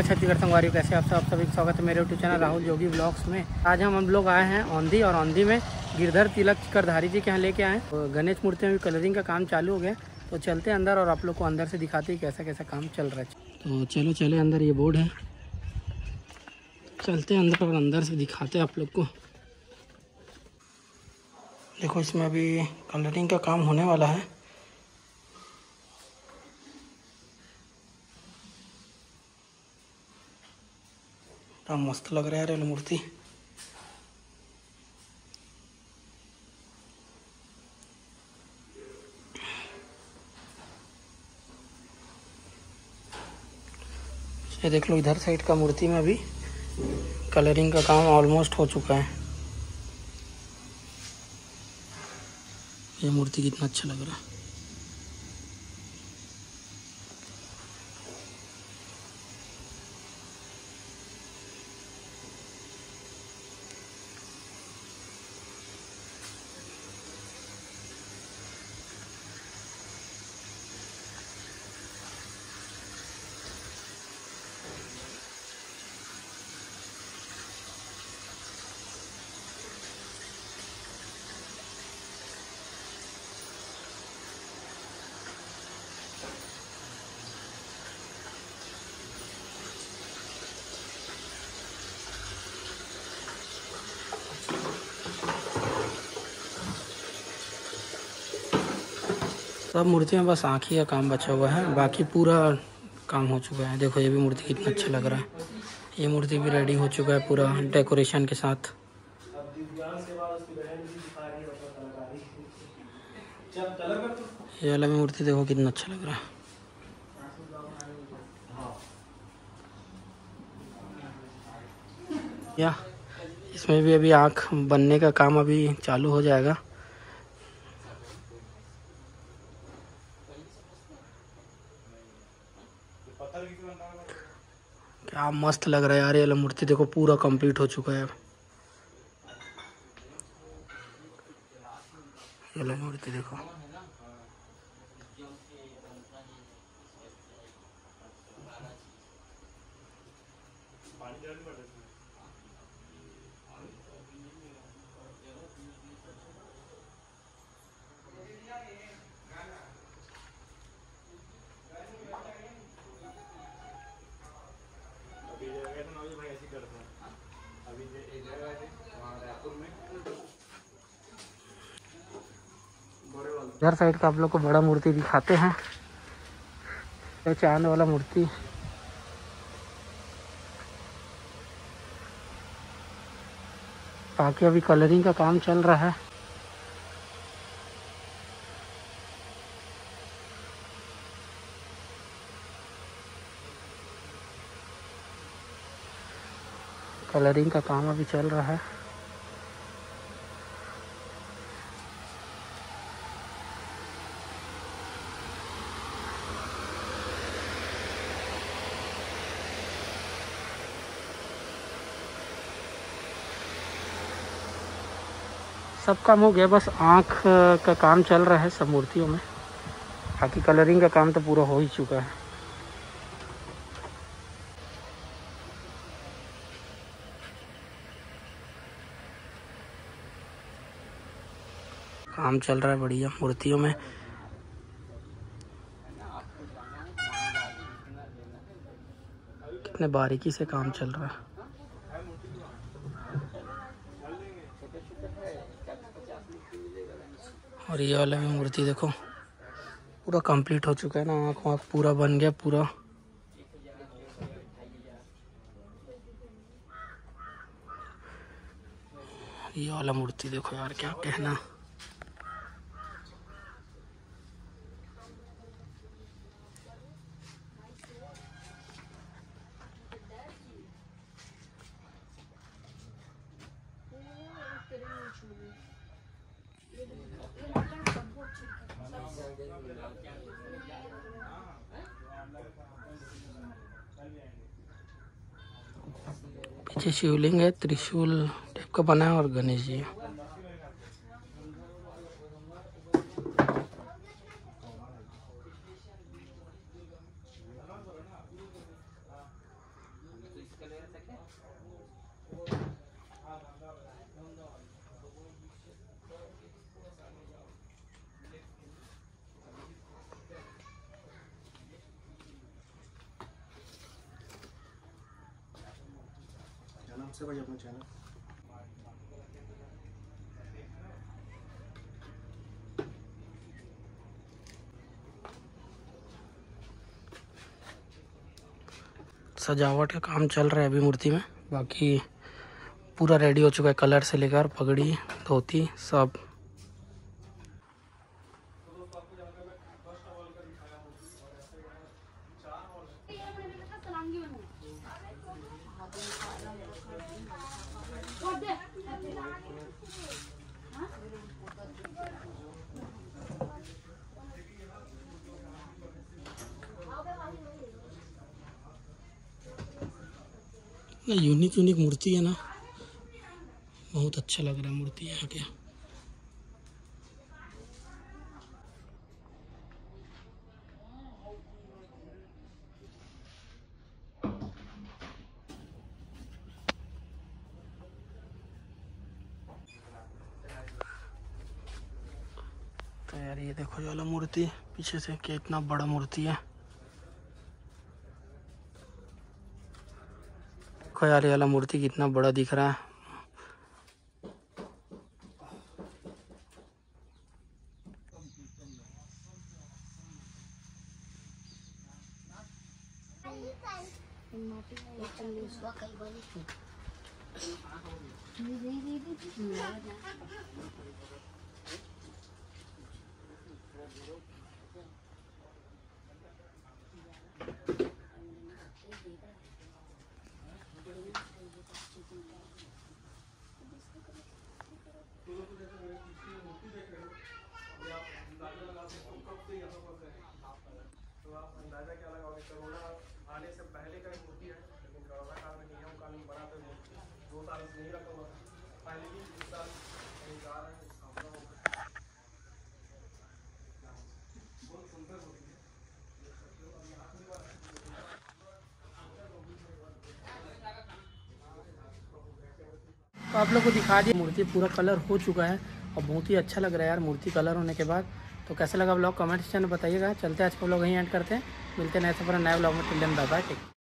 जय छत्तीसगढ़ संगवारी कैसे आप सब? सभी स्वागत है मेरे YouTube channel Rahul Yogi blogs में। आज हम हम लोग आए हैं औंधी और औंधी में गिरधर तिलक करधारी जी के यहाँ लेके आए हैं। गणेश मूर्ति में भी कलरिंग का काम चालू हो गया तो चलते अंदर और आप लोग को अंदर से दिखाते हैं कैसा कैसा काम चल रहा है। तो चलो, चले अंदर, ये बोर्ड है। चलते अंदर और अंदर से दिखाते आप लोग को। देखो, इसमें अभी कलरिंग का काम होने वाला है। हाँ, मस्त लग रहा है रेल मूर्ति। ये देख लो इधर साइड का मूर्ति में अभी कलरिंग का काम ऑलमोस्ट हो चुका है। ये मूर्ति कितना अच्छा लग रहा है। सब मूर्ति में बस आँख ही का काम बचा हुआ है। बाकी पूरा काम हो चुका है। देखो, ये भी मूर्ति कितना अच्छा लग रहा है। ये मूर्ति भी रेडी हो चुका है पूरा डेकोरेशन के साथ। ये वाला भी मूर्ति देखो कितना अच्छा लग रहा है। या, इसमें भी अभी आँख बनने का काम अभी चालू हो जाएगा। क्या मस्त लग रहा है यार, ये वाला मूर्ति देखो पूरा कंप्लीट हो चुका है। ये मूर्ति देखो। पानी इधर साइड का आप लोग को बड़ा मूर्ति दिखाते हैं। तो चाँद वाला मूर्ति। बाकी अभी कलरिंग का काम चल रहा है। कलरिंग का काम अभी चल रहा है। सब काम हो गया, बस आँख का काम चल रहा है सब मूर्तियों में। बाकी कलरिंग का काम तो पूरा हो ही चुका है। काम चल रहा है बढ़िया, मूर्तियों में। कितने बारीकी से काम चल रहा है। और ये वाला भी मूर्ति देखो। पूरा कंप्लीट हो चुका है ना, आँख वाँख पूरा बन गया, पूरा। ये वाला मूर्ति देखो यार, क्या कहना। नीचे शिवलिंग है त्रिशूल टाइप का बना है और गणेश जी है। से भाई अपना चैनल सजावट का काम चल रहा है अभी मूर्ति में। बाकी पूरा रेडी हो चुका है कलर से लेकर पगड़ी, धोती, सब। यूनिक यूनिक मूर्ति है ना। बहुत अच्छा लग रहा है मूर्ति यहाँ के तो यार ये देखो ये वाला मूर्ति, पीछे से कितना बड़ा मूर्ति है। देखो यार, ये वाला मूर्ति कितना बड़ा दिख रहा है। तो आप अंदाज़ा क्या लगाओगे? कोरोना आने से पहले का एक मूर्ति है, लेकिन कोरोना काल में नियम तो दो साल नहीं रखा हुआ पहले भी इस साल जा रहे हैं। तो आप लोग को दिखा दिया। मूर्ति पूरा कलर हो चुका है और बहुत ही अच्छा लग रहा है यार मूर्ति कलर होने के बाद। तो कैसा लगा ब्लॉग कमेंट सेक्शन में बताइएगा। चलते हैं आज का ब्लॉग यहीं एंड करते हैं। मिलते हैं नए सफ़र नए ब्लॉग में। Till bye bye